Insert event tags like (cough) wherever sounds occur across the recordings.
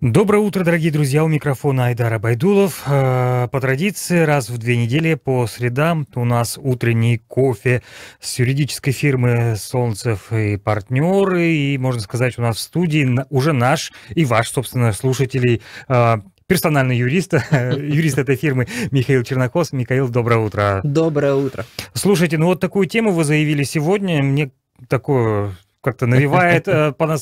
Доброе утро, дорогие друзья. У микрофона Айдара Байдулов. Э, по традиции, раз в две недели по средам у нас утренний кофе с юридической фирмы «Солнцев» и партнеры. И, можно сказать, у нас в студии уже наш и ваш, собственно, слушателей э, персональный юрист, (laughs) юрист этой фирмы Михаил Чернокос. Михаил, доброе утро. Доброе утро. Слушайте, ну вот такую тему вы заявили сегодня. Мне такое как-то навевает э, по,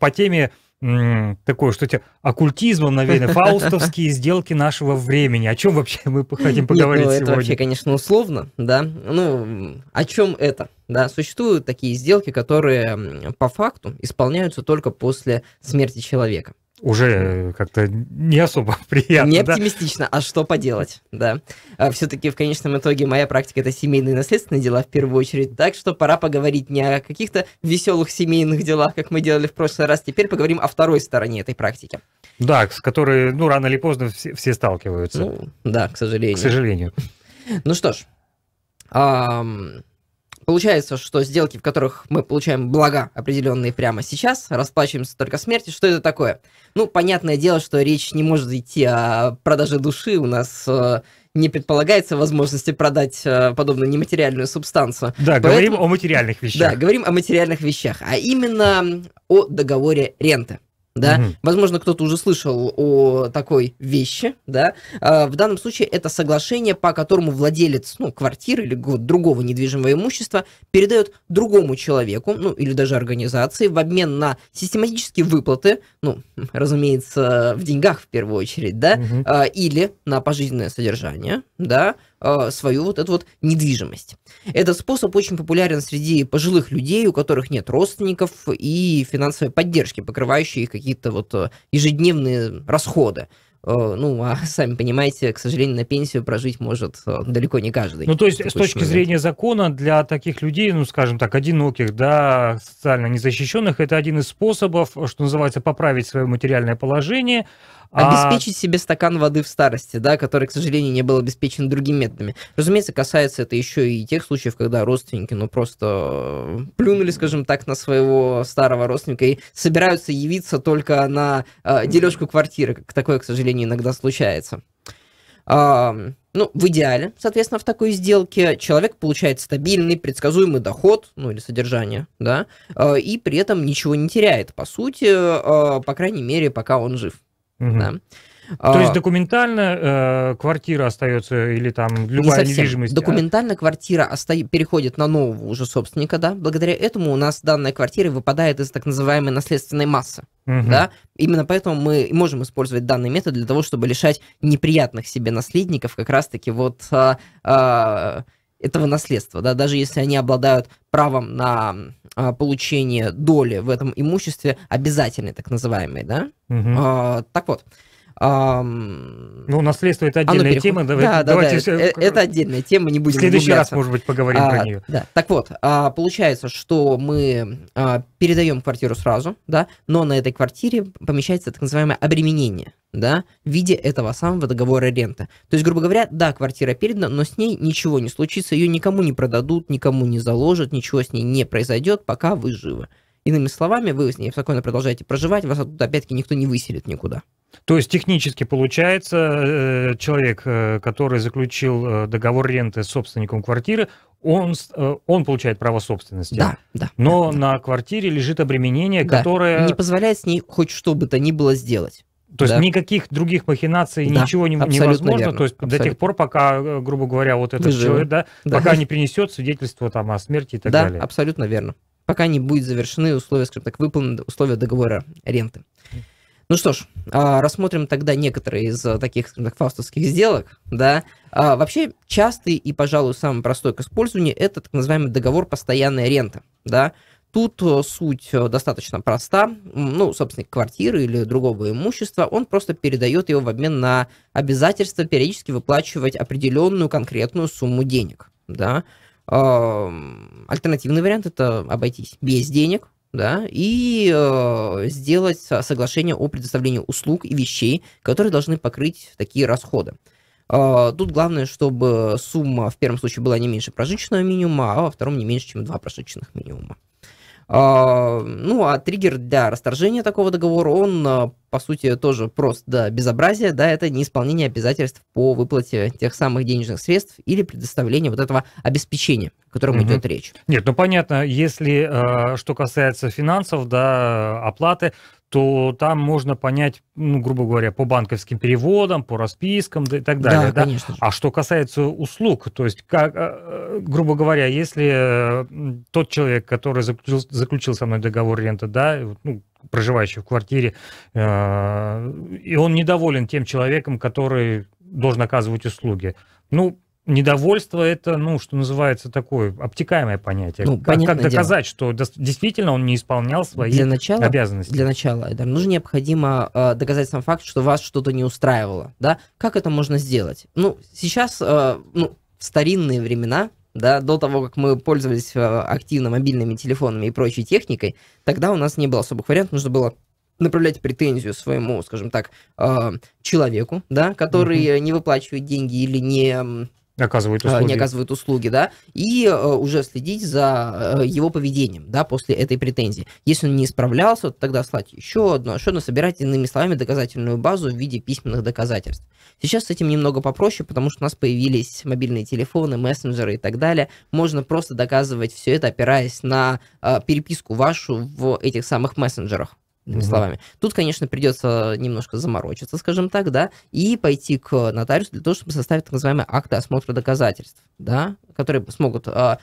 по теме такое, что то оккультизмом навеяно, (laughs) фаустовские сделки нашего времени. О чем вообще мы хотим поговорить Нет, ну, это сегодня? вообще, конечно, условно, да. Ну, о чем это? Да, существуют такие сделки, которые по факту исполняются только после смерти человека уже как-то не особо (laughs) приятно. Не оптимистично, да? а что поделать, да. А все-таки в конечном итоге моя практика это семейные наследственные дела в первую очередь, так что пора поговорить не о каких-то веселых семейных делах, как мы делали в прошлый раз, теперь поговорим о второй стороне этой практики. Да, с которой, ну, рано или поздно все, все сталкиваются. Ну, да, к сожалению. К сожалению. Ну что ж, Получается, что сделки, в которых мы получаем блага определенные прямо сейчас, расплачиваемся только смерти, что это такое? Ну, понятное дело, что речь не может идти о продаже души, у нас э, не предполагается возможности продать э, подобную нематериальную субстанцию. Да, Поэтому, говорим о материальных вещах. Да, говорим о материальных вещах, а именно о договоре ренты да, угу. возможно, кто-то уже слышал о такой вещи, да, а, в данном случае это соглашение, по которому владелец, ну, квартиры или другого недвижимого имущества передает другому человеку, ну, или даже организации в обмен на систематические выплаты, ну, (laughs) разумеется, в деньгах в первую очередь, да, угу. или на пожизненное содержание, да, а, свою вот эту вот недвижимость. Этот способ очень популярен среди пожилых людей, у которых нет родственников и финансовой поддержки, покрывающей какие-то вот э, ежедневные расходы. Э, ну, а (laughs) сами понимаете, к сожалению, на пенсию прожить может э, далеко не каждый. Ну, то есть, с точки момент. зрения закона, для таких людей, ну, скажем так, одиноких, да, социально незащищенных, это один из способов, что называется, поправить свое материальное положение, а Обеспечить а... себе стакан воды в старости, да, который, к сожалению, не был обеспечен другими методами. Разумеется, касается это еще и тех случаев, когда родственники, ну, просто плюнули, скажем так, на своего старого родственника и собираются явиться только на э, дележку квартиры, как такое, к сожалению, иногда случается. А, ну, в идеале, соответственно, в такой сделке человек получает стабильный, предсказуемый доход, ну, или содержание, да, э, и при этом ничего не теряет, по сути, э, по крайней мере, пока он жив. Угу. Да. То а, есть документально э, квартира остается или там любая не недвижимость? А? Документально а... квартира оста... переходит на нового уже собственника, да. Благодаря этому у нас данная квартира выпадает из так называемой наследственной массы. Угу. Да? Именно поэтому мы можем использовать данный метод для того, чтобы лишать неприятных себе наследников как раз-таки вот а, а, этого наследства, да, даже если они обладают правом на получение доли в этом имуществе обязательной, так называемой, да. Угу. А, так вот, ну, наследство это отдельная переход... тема. Давай, да, давайте да, все... Э, это отдельная тема, не будем В следующий раз, может быть, поговорим а, про нее. Да. Так вот, а, получается, что мы а, передаем квартиру сразу, да, но на этой квартире помещается так называемое обременение, да, в виде этого самого договора ренты. То есть, грубо говоря, да, квартира передана, но с ней ничего не случится, ее никому не продадут, никому не заложат, ничего с ней не произойдет, пока вы живы. Иными словами, вы с ней спокойно продолжаете проживать, вас оттуда опять-таки никто не выселит никуда. То есть технически получается, э, человек, э, который заключил э, договор ренты с собственником квартиры, он, он получает право собственности. Да, да. Но да, на квартире лежит обременение, да, которое... Не позволяет с ней хоть что бы то ни было сделать. То да. есть никаких других махинаций, да, ничего не, невозможно. Верно, то есть абсолютно. до тех пор, пока, грубо говоря, вот этот Вы человек, да, да. пока не принесет свидетельство там, о смерти и так да, далее. Да, абсолютно верно. Пока не будут завершены условия, скажем так, выполнены условия договора ренты. Ну что ж, а, рассмотрим тогда некоторые из а, таких, скажем так, фаустовских сделок, да. А, вообще, частый и, пожалуй, самый простой к использованию – это так называемый договор постоянной ренты, да. Тут суть достаточно проста. Ну, собственник квартиры или другого имущества, он просто передает его в обмен на обязательство периодически выплачивать определенную конкретную сумму денег, да. Альтернативный вариант – это обойтись без денег, да, и э, сделать соглашение о предоставлении услуг и вещей, которые должны покрыть такие расходы. Э, тут главное, чтобы сумма в первом случае была не меньше прожиточного минимума, а во втором не меньше, чем два прожиточных минимума. А, ну, а триггер для расторжения такого договора, он, а, по сути, тоже прост до безобразия, да, это неисполнение обязательств по выплате тех самых денежных средств или предоставление вот этого обеспечения, о котором угу. идет речь. Нет, ну понятно, если, а, что касается финансов, да, оплаты, то там можно понять, ну, грубо говоря, по банковским переводам, по распискам да, и так далее. Да, да? конечно. А что касается услуг, то есть, как, э, грубо говоря, если э, тот человек, который заключил, заключил со мной договор ренты, да, ну, проживающий в квартире, э, и он недоволен тем человеком, который должен оказывать услуги, ну, недовольство это, ну, что называется, такое обтекаемое понятие. Ну, как, как доказать, дело. что действительно он не исполнял свои для начала, обязанности? Для начала, да, нужно необходимо э, доказать сам факт, что вас что-то не устраивало, да? Как это можно сделать? Ну, сейчас, э, ну, в старинные времена, да, до того, как мы пользовались э, активно мобильными телефонами и прочей техникой, тогда у нас не было особых вариантов, нужно было направлять претензию своему, скажем так, э, человеку, да, который mm-hmm. не выплачивает деньги или не оказывают услуги. не оказывают услуги, да, и э, уже следить за э, его поведением, да, после этой претензии. Если он не справлялся, то тогда слать еще одно, еще одно, собирать, иными словами, доказательную базу в виде письменных доказательств. Сейчас с этим немного попроще, потому что у нас появились мобильные телефоны, мессенджеры и так далее. Можно просто доказывать все это, опираясь на э, переписку вашу в этих самых мессенджерах иными угу. словами. Тут, конечно, придется немножко заморочиться, скажем так, да, и пойти к нотариусу для того, чтобы составить так называемые акты осмотра доказательств, да, которые смогут, а,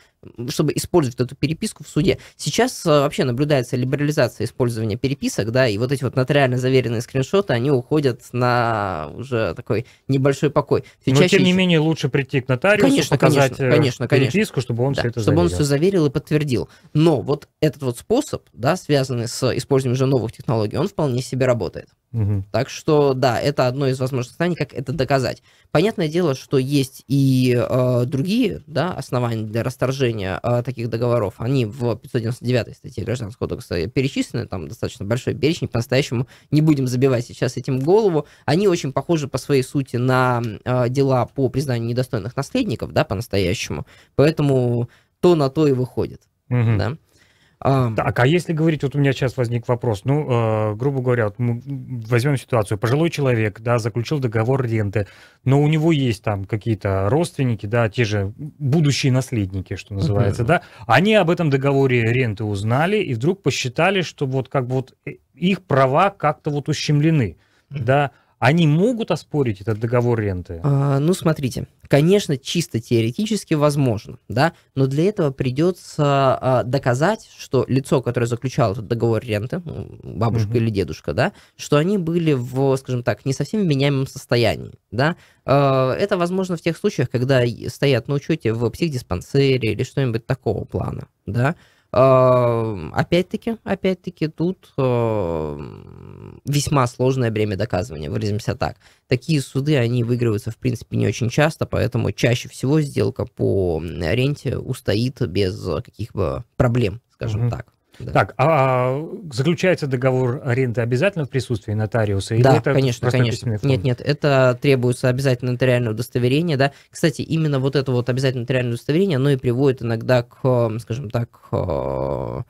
чтобы использовать эту переписку в суде. Сейчас а, вообще наблюдается либерализация использования переписок, да, и вот эти вот нотариально заверенные скриншоты, они уходят на уже такой небольшой покой. Все Но, тем не еще... менее, лучше прийти к нотариусу, конечно, показать конечно, конечно, переписку, чтобы он да, все это чтобы заверил. он все заверил и подтвердил. Но вот этот вот способ, да, связанный с использованием уже новых технологий, он вполне себе работает. Угу. Так что, да, это одно из возможных знаний, как это доказать. Понятное дело, что есть и э, другие да, основания для расторжения э, таких договоров. Они в 599 статье Гражданского кодекса перечислены, там достаточно большой перечень, по-настоящему не будем забивать сейчас этим голову. Они очень похожи по своей сути на э, дела по признанию недостойных наследников, да, по-настоящему. Поэтому то на то и выходит. Угу. Да? Так, а если говорить, вот у меня сейчас возник вопрос, ну, э, грубо говоря, вот мы возьмем ситуацию, пожилой человек, да, заключил договор ренты, но у него есть там какие-то родственники, да, те же будущие наследники, что называется, да, они об этом договоре ренты узнали и вдруг посчитали, что вот как бы вот э, их права как-то вот ущемлены, да, они могут оспорить этот договор ренты? А, ну, смотрите, конечно, чисто теоретически возможно, да, но для этого придется а, доказать, что лицо, которое заключало этот договор ренты, ну, бабушка угу. или дедушка, да, что они были в, скажем так, не совсем вменяемом состоянии, да. А, это возможно в тех случаях, когда стоят на учете в психдиспансере или что-нибудь такого плана, да. Опять-таки, опять-таки, тут весьма сложное время доказывания, выразимся так. Такие суды, они выигрываются, в принципе, не очень часто, поэтому чаще всего сделка по ренте устоит без каких-бы проблем, скажем угу. так. Да. Так, а, а заключается договор аренды обязательно в присутствии нотариуса? Или да, это конечно, конечно. Нет, нет, это требуется обязательно нотариальное удостоверение, да. Кстати, именно вот это вот обязательно нотариальное удостоверение, оно и приводит иногда к, скажем так, э,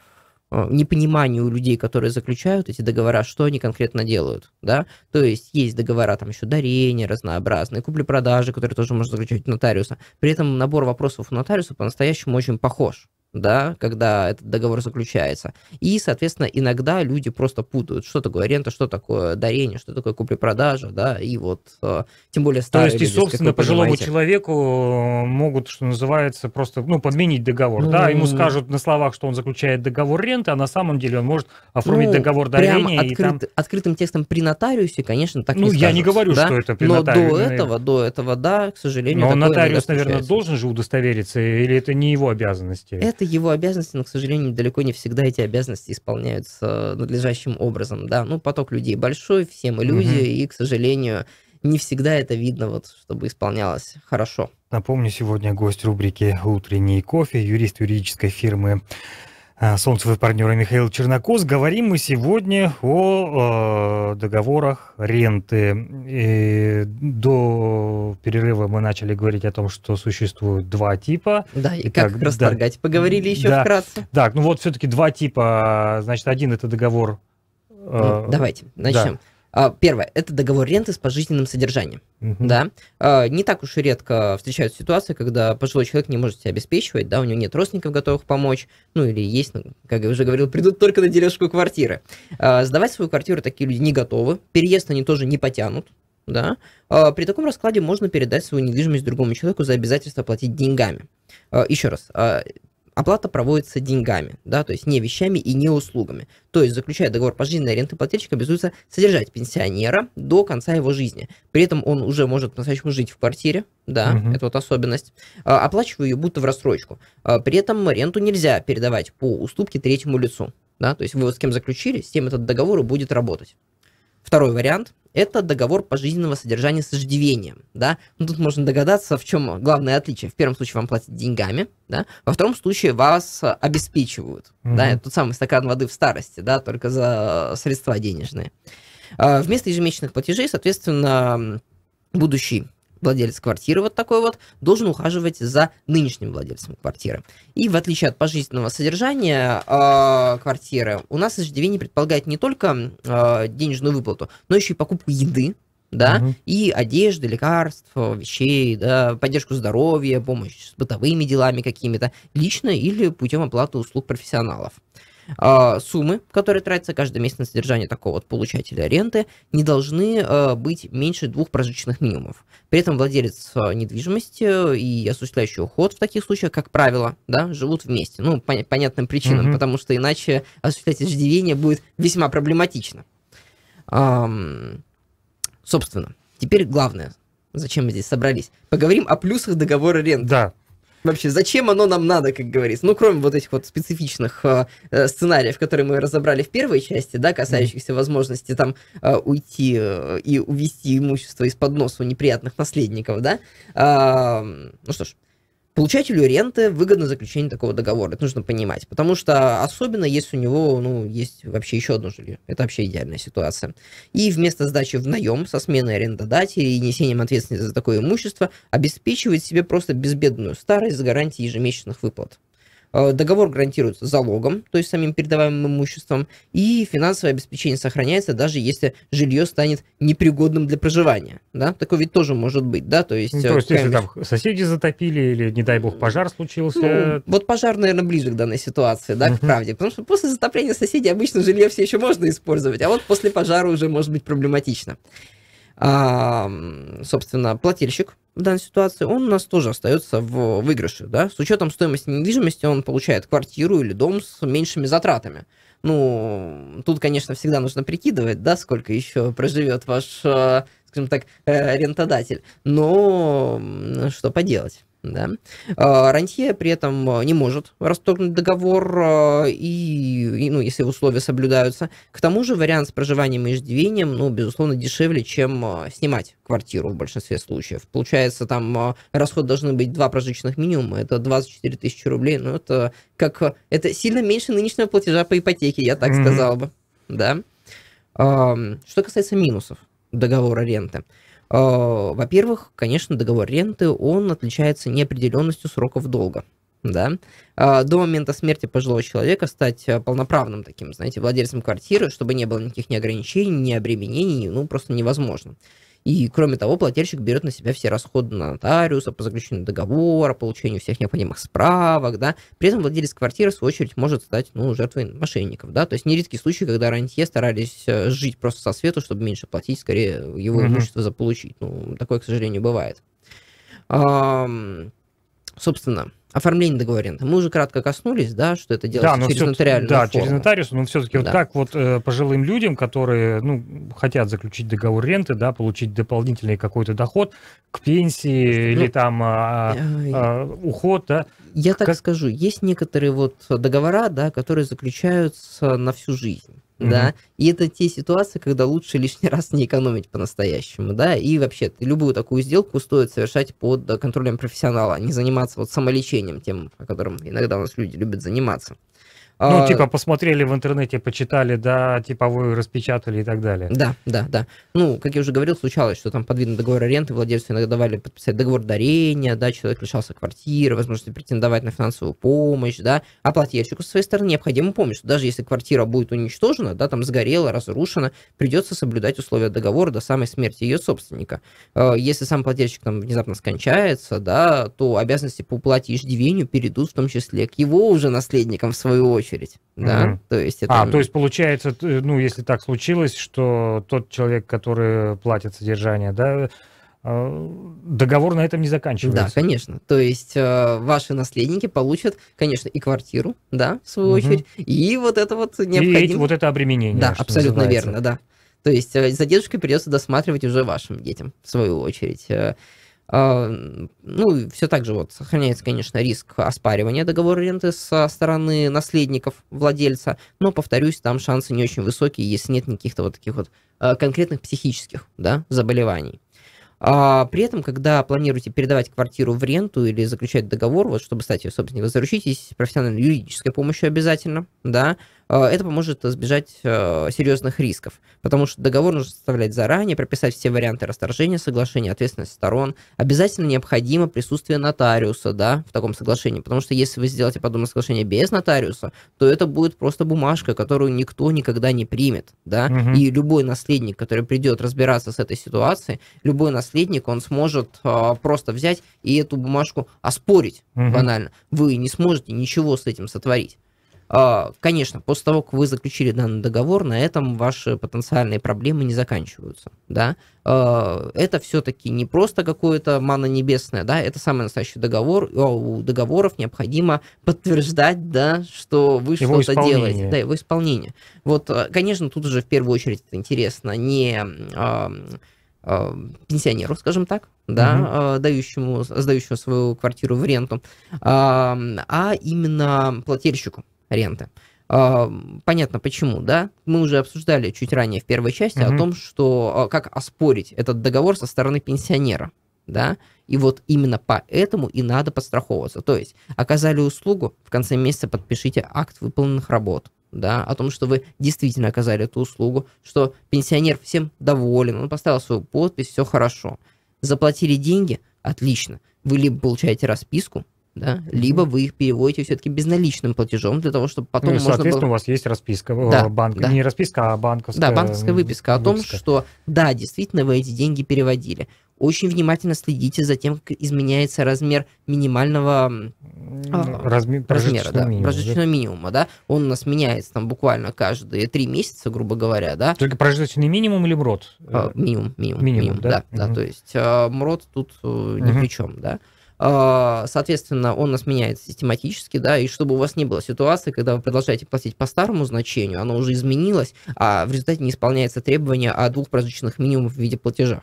непониманию у людей, которые заключают эти договора, что они конкретно делают, да, то есть есть договора там еще дарения разнообразные, купли-продажи, которые тоже можно заключать у нотариуса, при этом набор вопросов у нотариуса по-настоящему очень похож, да, когда этот договор заключается. И, соответственно, иногда люди просто путают, что такое аренда, что такое дарение, что такое купли-продажа, да, и вот, э, тем более старые То есть, люди, и, собственно, пожилому понимаете. человеку могут, что называется, просто, ну, подменить договор, ну, да, ему скажут на словах, что он заключает договор ренты, а на самом деле он может оформить ну, договор дарения. Открыт, и там... Открытым текстом при нотариусе, конечно, так ну, не я не говорю, да? что это при Но нотариусе. до этого, до этого, да, к сожалению, Но нотариус, наверное, должен же удостовериться, или это не его обязанности? Это его обязанности, но, к сожалению, далеко не всегда эти обязанности исполняются надлежащим образом, да, ну, поток людей большой, всем иллюзии, угу. и, к сожалению, не всегда это видно, вот, чтобы исполнялось хорошо. Напомню, сегодня гость рубрики «Утренний кофе», юрист юридической фирмы А, солнцевый партнер Михаил Чернокос. Говорим мы сегодня о э, договорах ренты. И до перерыва мы начали говорить о том, что существует два типа. Да, и как так, расторгать, да, поговорили еще да, вкратце. Так, ну вот все-таки два типа. Значит, один это договор... Э, ну, давайте, начнем. Да. А, первое, это договор ренты с пожизненным содержанием. Uh-huh. Да? А, не так уж и редко встречаются ситуации, когда пожилой человек не может себя обеспечивать, да, у него нет родственников, готовых помочь, ну или есть, ну, как я уже говорил, придут только на дележку квартиры. А, сдавать свою квартиру такие люди не готовы, переезд они тоже не потянут, да, при таком раскладе можно передать свою недвижимость другому человеку за обязательство платить деньгами. Еще раз, оплата проводится деньгами, да, то есть не вещами и не услугами. То есть, заключая договор пожизненной аренды, плательщик обязуется содержать пенсионера до конца его жизни. При этом он уже может по-настоящему жить в квартире, да, угу. это вот особенность, а, оплачивая ее будто в рассрочку. А, при этом ренту нельзя передавать по уступке третьему лицу, да, то есть вы вот с кем заключили, с тем этот договор и будет работать. Второй вариант – это договор пожизненного содержания с иждивением, да. Ну, тут можно догадаться, в чем главное отличие. В первом случае вам платят деньгами, да, во втором случае вас обеспечивают, mm-hmm. да, это тот самый стакан воды в старости, да, только за средства денежные. А, вместо ежемесячных платежей, соответственно, будущий владелец квартиры вот такой вот должен ухаживать за нынешним владельцем квартиры. И в отличие от пожизненного содержания э, квартиры, у нас иждивение предполагает не только э, денежную выплату, но еще и покупку еды, да, угу. и одежды, лекарств, вещей, да, поддержку здоровья, помощь с бытовыми делами какими-то, лично или путем оплаты услуг профессионалов. А, суммы, которые тратятся каждый месяц на содержание такого вот получателя ренты, не должны а, быть меньше двух прожиточных минимумов. При этом владелец а, недвижимости и осуществляющий уход в таких случаях, как правило, да, живут вместе. Ну, по понятным причинам, mm-hmm. потому что иначе осуществлять иждивение будет весьма проблематично. Ам, собственно, теперь главное, зачем мы здесь собрались. Поговорим о плюсах договора ренты. Да, Вообще, зачем оно нам надо, как говорится? Ну, кроме вот этих вот специфичных э, э сценариев, которые мы разобрали в первой части, да, касающихся mm. возможности там э, уйти э, и увести имущество из-под носа у неприятных наследников, да. Э, ну что ж, Получателю ренты выгодно заключение такого договора, это нужно понимать, потому что особенно если у него ну, есть вообще еще одно жилье, это вообще идеальная ситуация. И вместо сдачи в наем со сменой арендодателя и несением ответственности за такое имущество обеспечивает себе просто безбедную старость с гарантией ежемесячных выплат. Э, договор гарантируется залогом, то есть самим передаваемым имуществом, и финансовое обеспечение сохраняется, даже если жилье станет непригодным для проживания. Да? Такое ведь тоже может быть, да, то есть... Ну, то есть, если там соседи затопили или, не дай бог, пожар случился... Ну, вот пожар, наверное, ближе к данной ситуации, да, к правде, потому что после затопления соседей обычно жилье все еще можно использовать, а вот после пожара уже может быть проблематично. А, собственно, плательщик в данной ситуации, он у нас тоже остается в выигрыше, да, с учетом стоимости недвижимости он получает квартиру или дом с меньшими затратами. Ну, тут, конечно, всегда нужно прикидывать, да, сколько еще проживет ваш, э, скажем так, э, рентодатель, но что поделать. Да? А, рантье при этом а, не может расторгнуть договор, а, и, и, ну, если условия соблюдаются. К тому же вариант с проживанием и иждивением, ну, безусловно, дешевле, чем снимать квартиру в большинстве случаев. Получается, там расход должны быть два прожиточных минимума, это 24 тысячи рублей, ну, это как... Это сильно меньше нынешнего платежа по ипотеке, я так mm-hmm. сказал бы, да. Что касается минусов договора ренты. А, во-первых, конечно, договор ренты, он отличается неопределенностью сроков долга. Да? А, до момента смерти пожилого человека стать а, полноправным таким, знаете, владельцем квартиры, чтобы не было никаких ни ограничений, ни обременений, ну, просто невозможно. И, кроме того, плательщик берет на себя все расходы на нотариуса по заключению договора, получению всех необходимых справок, да. При этом владелец квартиры, в свою очередь, может стать, ну, жертвой мошенников, да. То есть нередкий случай, когда рантье старались э, жить просто со свету, чтобы меньше платить, скорее его mm-hmm. имущество заполучить. Ну, такое, к сожалению, бывает. Собственно, оформление договора Мы уже кратко коснулись, да, что это делается да, через нотариальную Да, форму. через нотариус, но все-таки да. вот как вот э, пожилым людям, которые, ну, хотят заключить договор ренты, да, получить дополнительный какой-то доход к пенсии ну, или там а, а, уход, да. Я так как... скажу, есть некоторые вот договора, да, которые заключаются на всю жизнь да, и это те ситуации, когда лучше лишний (laughs) раз не экономить по-настоящему, да, и вообще любую такую сделку стоит совершать под контролем профессионала, а не заниматься вот самолечением, тем, о котором иногда у нас люди любят заниматься. Ну, а, типа посмотрели в интернете, почитали, да, типовую распечатали и так далее. Да, да, да. Ну, как я уже говорил, случалось, что там под видом договора аренды владельцу иногда давали подписать договор дарения, да, человек лишался квартиры, возможности претендовать на финансовую помощь, да, а плательщику со своей стороны необходимо помнить, что даже если квартира будет уничтожена, да, там сгорела, разрушена, придется соблюдать условия договора до самой смерти ее собственника. А, если сам плательщик там внезапно скончается, да, то обязанности по уплате иждивению перейдут в том числе к его уже наследникам в свою очередь очередь. Да? Угу. То есть это... А, то есть получается, ну, если так случилось, что тот человек, который платит содержание, да, э, договор на этом не заканчивается. Да, конечно. То есть э, ваши наследники получат, конечно, и квартиру, да, в свою угу. очередь, и вот это вот необходимо... И вот это обременение. Да, абсолютно называется. верно, да. То есть э, за дедушкой придется досматривать уже вашим детям, в свою очередь. А, ну, все так же вот сохраняется, конечно, риск оспаривания договора ренты со стороны наследников владельца, но, повторюсь, там шансы не очень высокие, если нет никаких-то вот таких вот а, конкретных психических да, заболеваний. А, при этом, когда планируете передавать квартиру в ренту или заключать договор, вот чтобы стать ее собственником, заручитесь профессиональной юридической помощью обязательно, да, это поможет избежать а, серьезных рисков, потому что договор нужно составлять заранее, прописать все варианты расторжения соглашения, ответственность сторон. Обязательно необходимо присутствие нотариуса да, в таком соглашении, потому что если вы сделаете подобное соглашение без нотариуса, то это будет просто бумажка, которую никто никогда не примет. Да? Угу. И любой наследник, который придет разбираться с этой ситуацией, любой наследник, он сможет а, просто взять и эту бумажку оспорить угу. банально. Вы не сможете ничего с этим сотворить. А, конечно, после того, как вы заключили данный договор, на этом ваши потенциальные проблемы не заканчиваются. Да? А, это все-таки не просто какое-то мана небесное, да, это самый настоящий договор. У договоров необходимо подтверждать, да, что вы что-то делаете. Да, его исполнение. Вот, а, конечно, тут уже в первую очередь это интересно не пенсионеру, скажем так, да, угу. дающему, сдающему свою квартиру в ренту, а именно плательщику ренты. Понятно почему, да? Мы уже обсуждали чуть ранее в первой части угу. о том, что а, как оспорить этот договор со стороны пенсионера, да? И вот именно поэтому и надо подстраховываться. То есть оказали услугу, в конце месяца подпишите акт выполненных работ, да, о том, что вы действительно оказали эту услугу, что пенсионер всем доволен, он поставил свою подпись, все хорошо. Заплатили деньги, отлично. Вы либо получаете расписку, да, либо вы их переводите все-таки безналичным платежом для того, чтобы потом ну, можно соответственно, было... у вас есть расписка, да, банк, да. не расписка, а банковская... Да, банковская выписка о том, что да, действительно вы эти деньги переводили. Очень внимательно следите за тем, как изменяется размер минимального а, Разми... размера, да, минимум, прожиточного да? минимума, да, он у нас меняется там буквально каждые три месяца, грубо говоря, да. Только прожиточный минимум или МРОД? А, минимум, минимум, минимум, минимум да, да, угу. да, то есть а, МРОД тут угу. ни при чем, да. А, соответственно, он нас меняет систематически, да, и чтобы у вас не было ситуации, когда вы продолжаете платить по старому значению, оно уже изменилось, а в результате не исполняется требование о двух прожиточных минимумах в виде платежа.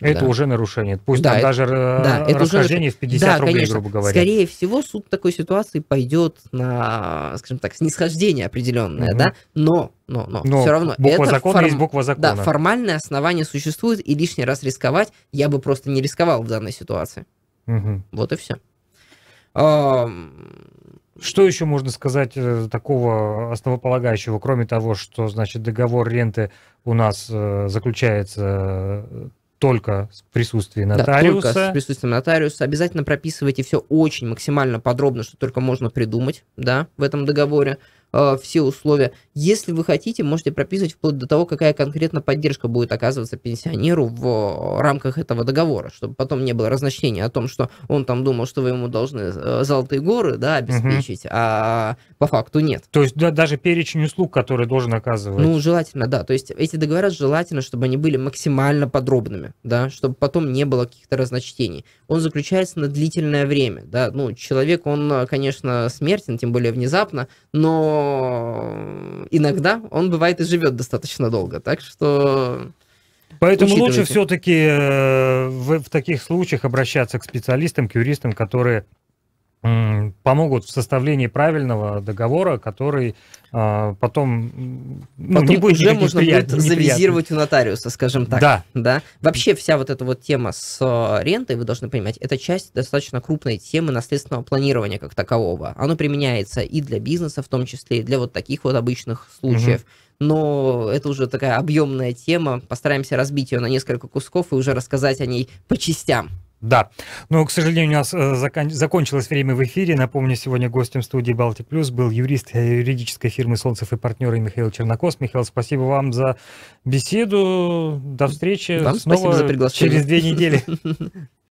Это да. уже нарушение. Пусть да, там это, даже да, это расхождение уже... в 50 да, рублей, конечно. грубо говоря. Скорее всего, суд такой ситуации пойдет на, скажем так, снисхождение определенное, угу. да, но, но, но, но все равно. Буква это закона форм... есть буква закона. Да, формальное основание существует, и лишний раз рисковать я бы просто не рисковал в данной ситуации. Угу. Вот и все. Что еще можно сказать э, такого основополагающего, кроме того, что, значит, договор ренты у нас э, заключается э, только с присутствием нотариуса. Да, только с присутствием нотариуса. Обязательно прописывайте все очень максимально подробно, что только можно придумать, да, в этом договоре. Э, все условия. Если вы хотите, можете прописывать вплоть до того, какая конкретно поддержка будет оказываться пенсионеру в рамках этого договора, чтобы потом не было разночтения о том, что он там думал, что вы ему должны э, золотые горы да, обеспечить, угу. а по факту нет. То есть да, даже перечень услуг, которые должен оказывать. Ну, желательно, да. То есть эти договора желательно, чтобы они были максимально подробными, да, чтобы потом не было каких-то разночтений. Он заключается на длительное время, да. Ну, человек, он, конечно, смертен, тем более внезапно, но иногда он бывает и живет достаточно долго. Так что... Поэтому лучше все-таки э, в, в таких случаях обращаться к специалистам, к юристам, которые помогут в составлении правильного договора, который а, потом, ну, потом не будет уже можно будет завизировать у нотариуса, скажем так. Да. да. Вообще вся вот эта вот тема с а, рентой, вы должны понимать, это часть достаточно крупной темы наследственного планирования как такового. Оно применяется и для бизнеса в том числе, и для вот таких вот обычных случаев. Угу но это уже такая объемная тема. Постараемся разбить ее на несколько кусков и уже рассказать о ней по частям. Да, но, к сожалению, у нас э, закон... закончилось время в эфире. Напомню, сегодня гостем студии «Балтик Плюс» был юрист юридической фирмы «Солнцев и партнеры» Михаил Чернокос. Михаил, спасибо вам за беседу. До встречи вам снова за через две недели. (laughs)